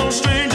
no stranger.